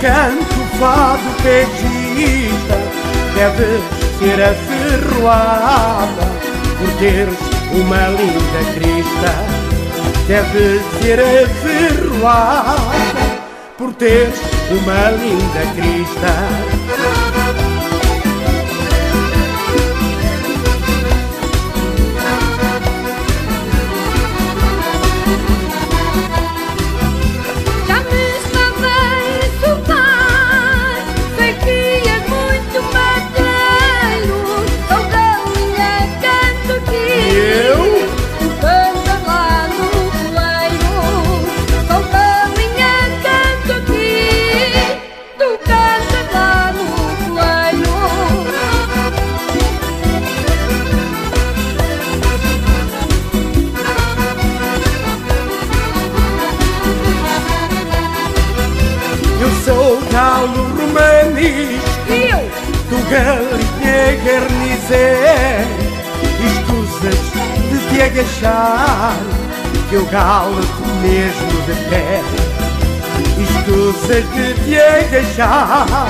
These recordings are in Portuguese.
canto fado pejista Deve ser aferroada Por teres uma linda crista. Deve ser aferroada Por teres uma linda crista galinha garnizer Escusas de te agachar Que o galo mesmo de pé. Escusas de te agachar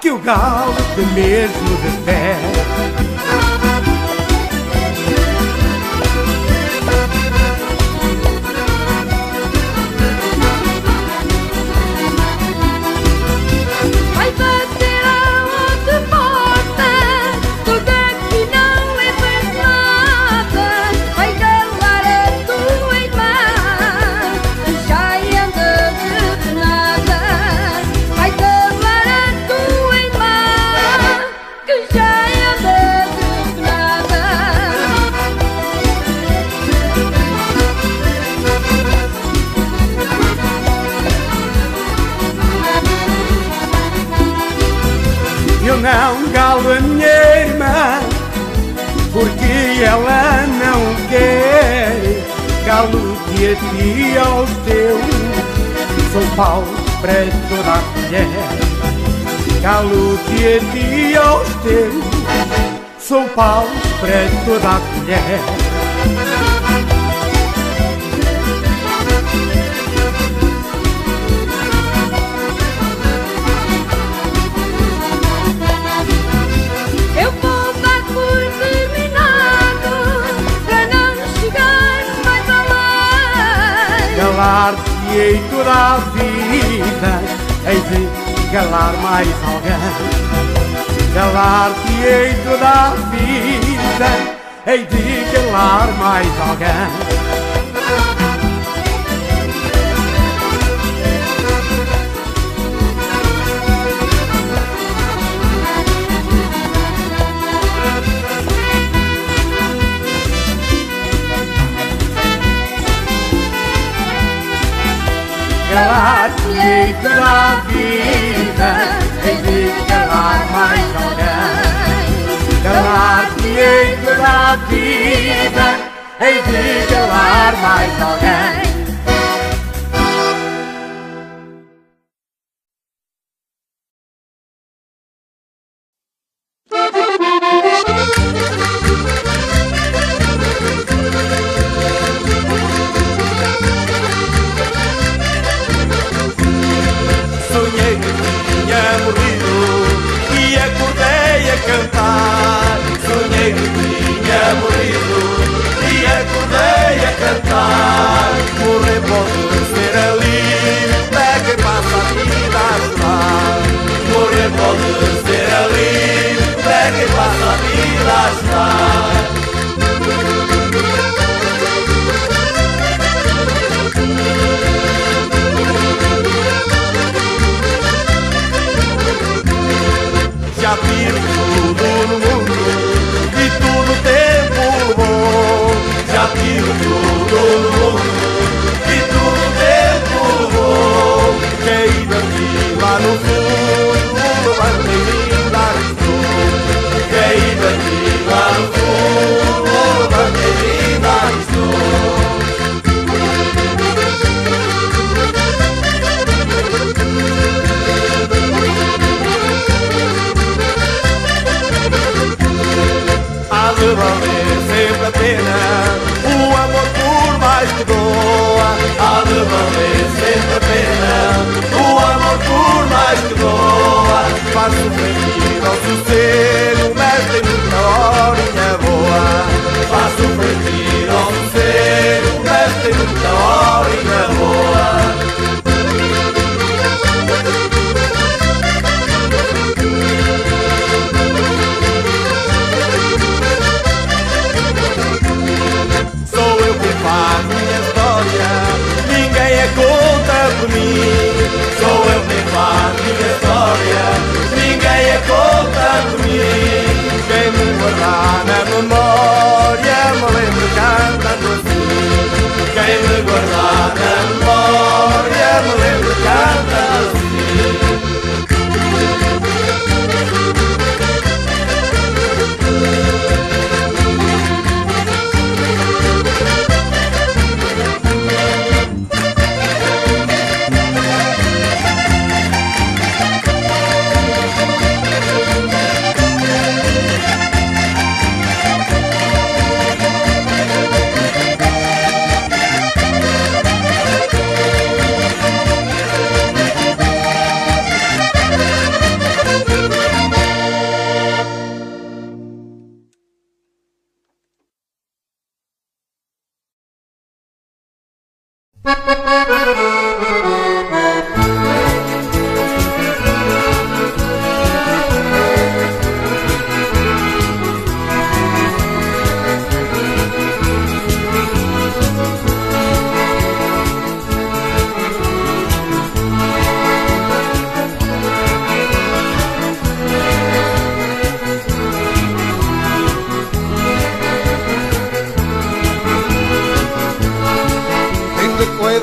Que o galo mesmo de pé não galo a minha irmã Porque ela não quer Galo-te a ti aos teus Sou pau para toda a mulher Galo-te a ti aos teus Sou pau para toda a mulher calar-te-ei toda a vida Hei de calar mais alguém. Calar-te-ei toda a vida Hei de calar mais alguém calar-te toda a vida de calar mais alguém Calar-te toda a vida de calar mais alguém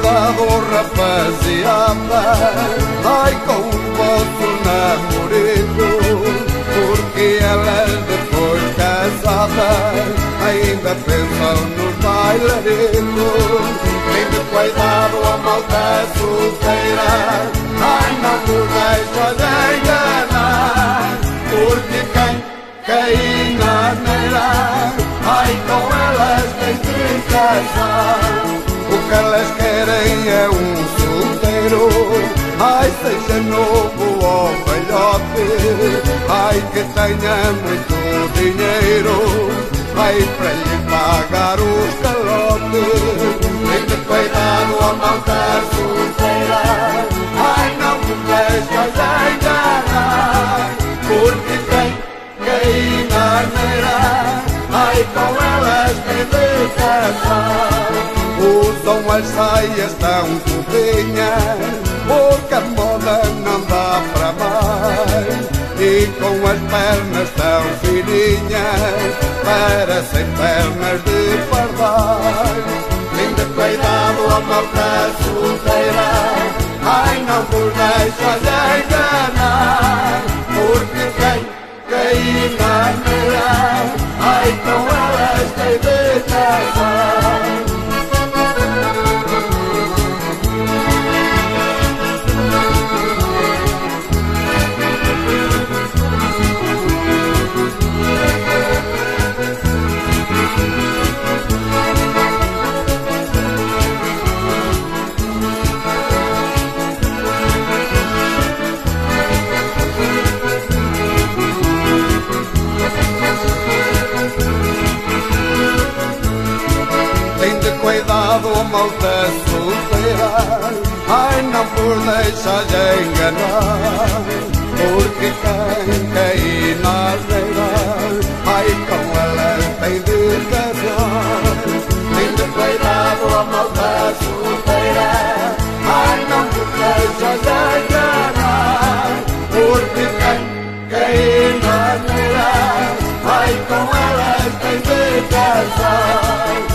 cuidado rapaziada. Vai com o vosso namorado Porque ela é depois casada. Ainda pensam nos bailarinos Tem de cuidado a malta solteira. Ai, não vos deixas de enganar. Porque quem cair na neira Ai, com elas tens de casar é um solteiro? Ai, seja novo ou velhote. Ai, que tenha muito dinheiro. Ai, pra lhe pagar os calotes Muito cuidado ao maltar solteira Ai, não me deixas enganar Porque tem que ir na neira Ai, com elas tem é de casar são as saias tão fofinhas, porque a moda não dá para mais. E com as pernas tão fininhas, parecem pernas de pardais. Linda, cuidado, a malta solteira, ai não vos a enganar, porque quem cair na neira, ai tão almost as solteira Ai, não por deixar de enganar Porque quem cair na areira Ai, com ela é tem de casar Tem de cuidado o amor da solteira Ai, não por deixar de enganar. Porque quem cair na areira Ai, com ela tem de casar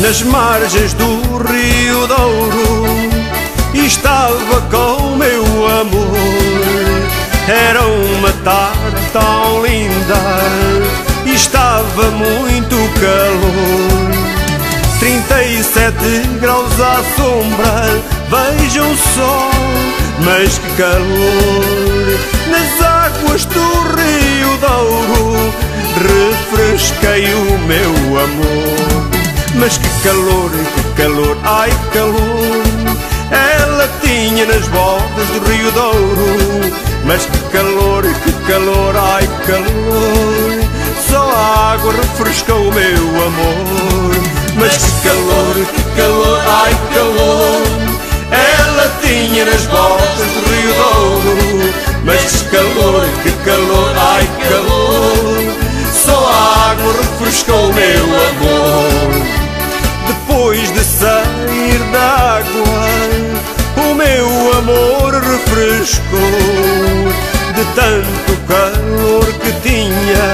nas margens do Rio Douro e estava com o meu amor. Era uma tarde tão linda e estava muito calor. 37 graus à sombra, vejam só, mas que calor! Nas águas do Rio Douro, refresquei o meu amor. Mas que calor, que calor, ai calor. Ela tinha nas voltas do Rio Douro. Mas que calor, que calor, ai calor. Só a água refrescou o meu amor. Mas que calor, que calor, ai calor. Ela tinha nas voltas do Rio Douro. Mas tanto calor que tinha,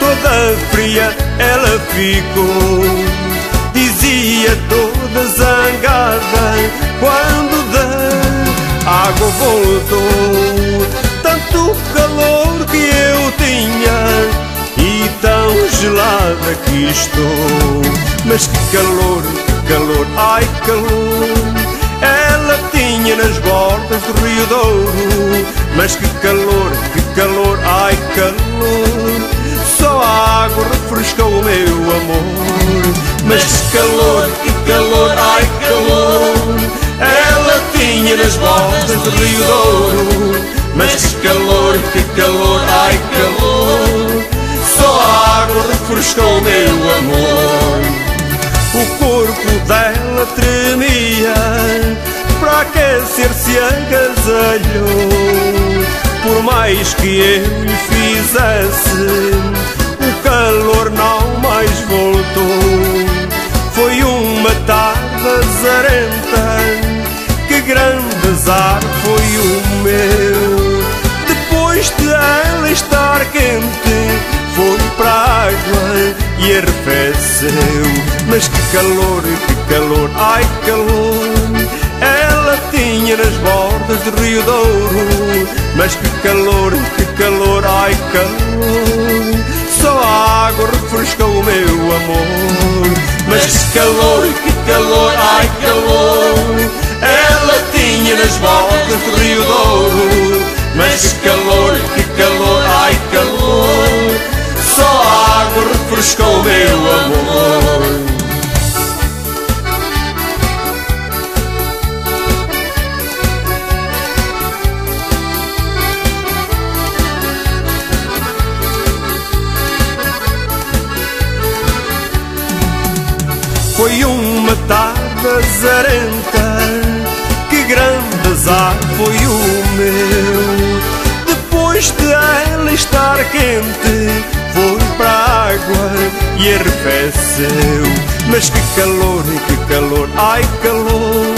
toda fria ela ficou. Dizia toda zangada quando da água voltou. Tanto calor que eu tinha e tão gelada que estou. Mas que calor, calor, ai calor ela tinha nas bordas do Rio Douro. Mas que calor, que calor, ai calor. Só a água refrescou o meu amor. Mas que calor, que calor, ai calor. Ela tinha nas bordas do Rio Douro. Mas que calor, que calor, ai calor. Só a água refrescou o meu amor. O corpo dela tremia, para aquecer-se agasalhou. Por mais que eu lhe fizesse, o calor não mais voltou. Foi uma tarde azarenta, que grande azar foi o meu. Depois de ela estar quente, foi para a água e arrefeceu. Mas que calor, que calor, ai calor. Tinha nas bordas do Rio Douro. Mas que calor, que calor, ai calor. Só a água refrescou o meu amor. Mas que calor, que calor, ai calor. Ela tinha nas bordas do Rio Douro. Mas que calor, que calor, ai calor. Só a água refrescou o meu amor. Que grande azar foi o meu. Depois de ela estar quente Foi para a água e arrefeceu. Mas que calor, que calor, ai calor.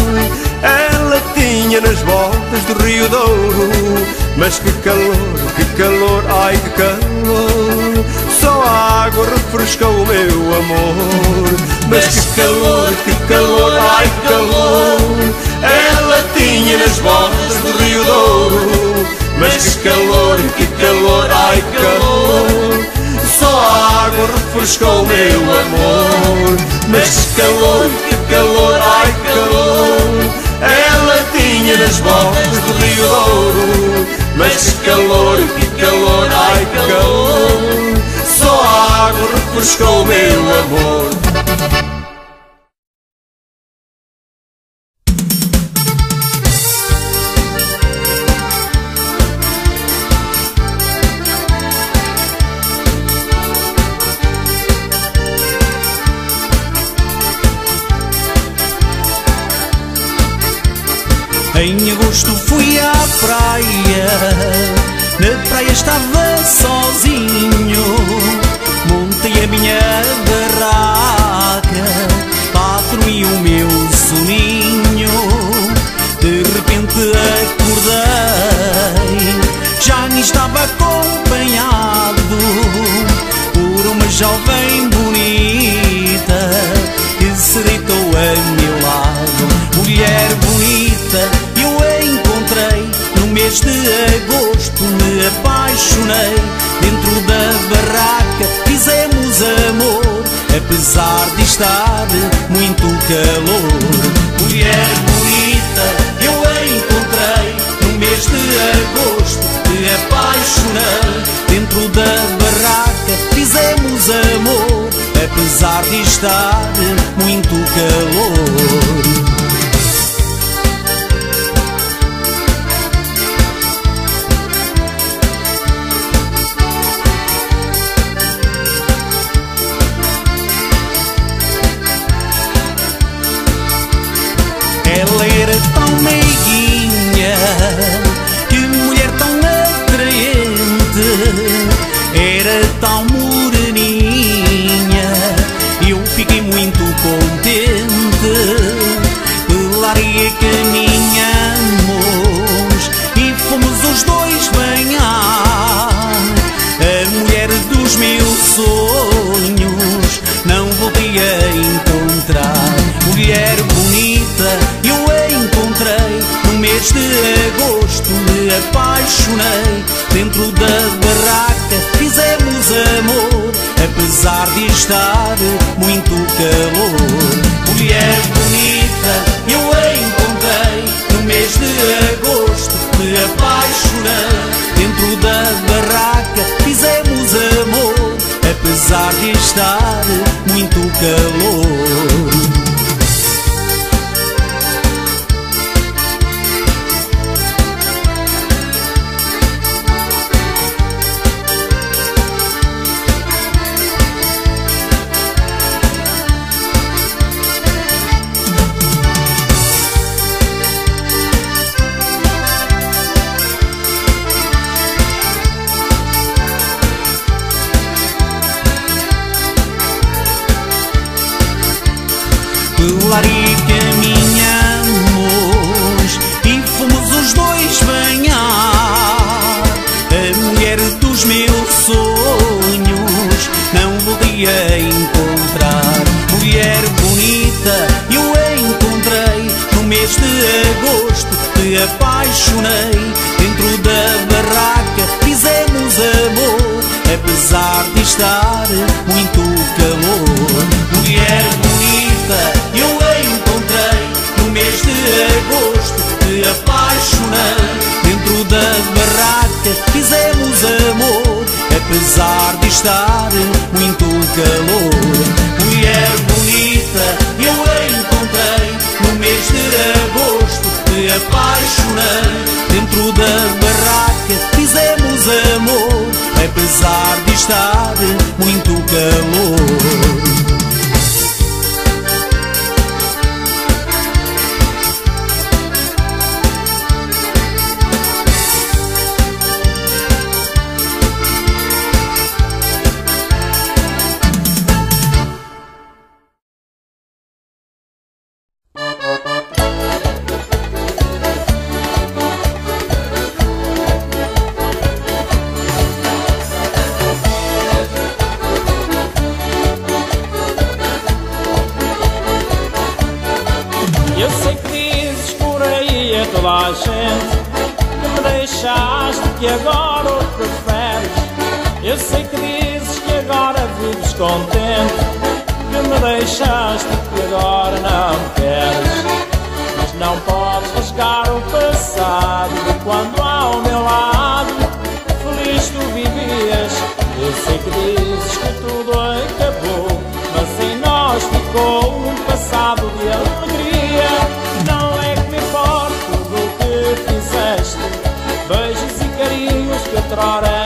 Ela tinha nas bordas do Rio Douro. Mas que calor, que calor, ai que calor Só a água refrescou o meu amor. Mas que calor, que calor, ai que calor. Ela tinha nas bordas do Rio Douro. Mas que calor, que calor, ai que calor. Só a água refrescou o meu amor. Mas que calor, que calor, ai que calor. Ela tinha nas bordas do Rio Douro. Mas que calor, que calor, ai que calor refrescou meu amor Em agosto fui à praia, na praia estava sozinho. Agosto. Me apaixonei dentro da barraca, fizemos amor, apesar de estar muito calor. Mulher bonita, eu a encontrei no mês de agosto. Me apaixonei dentro da barraca, fizemos amor, apesar de estar muito calor. Apaixonei dentro da toda a gente Deixaste que agora o preferes Eu sei que dizes que agora vives contente Que me deixaste que agora não queres Mas não podes rasgar o passado Quando ao meu lado Feliz tu vivias Eu sei que dizes que tudo acabou Mas em nós ficou about.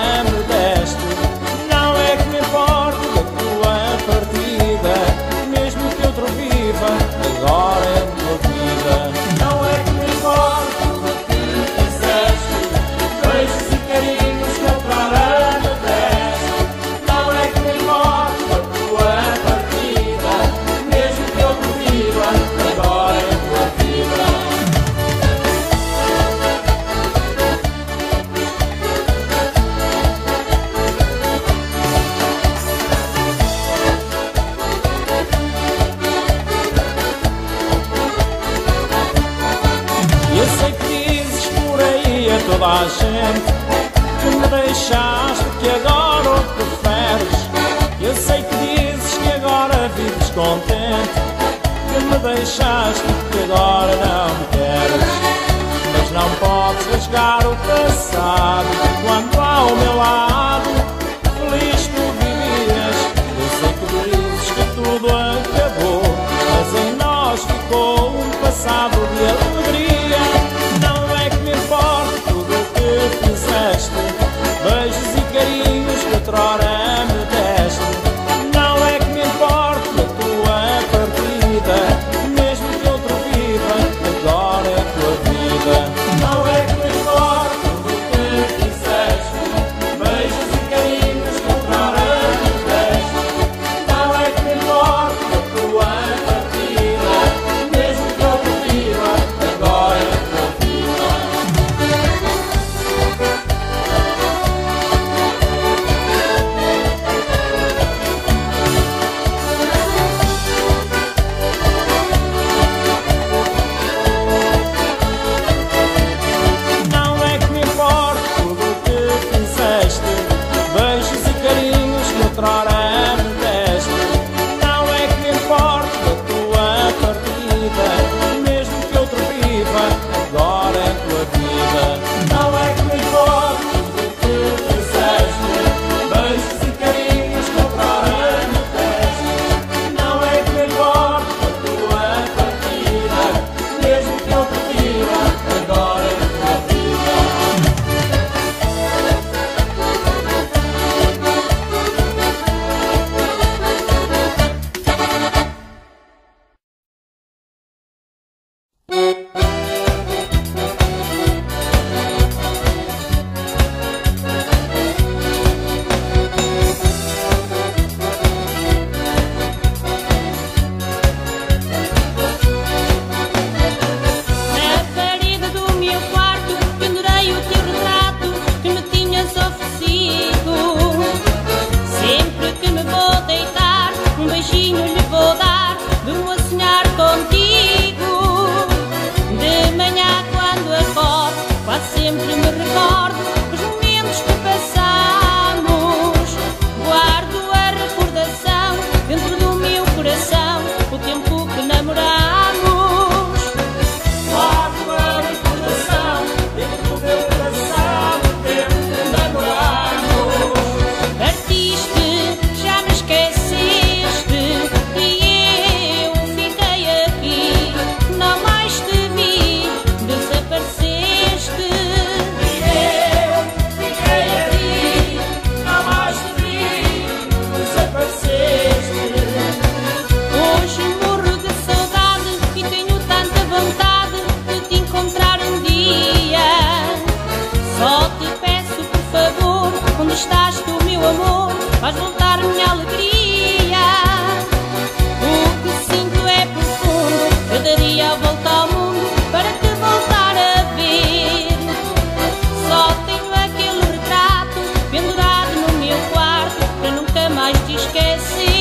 see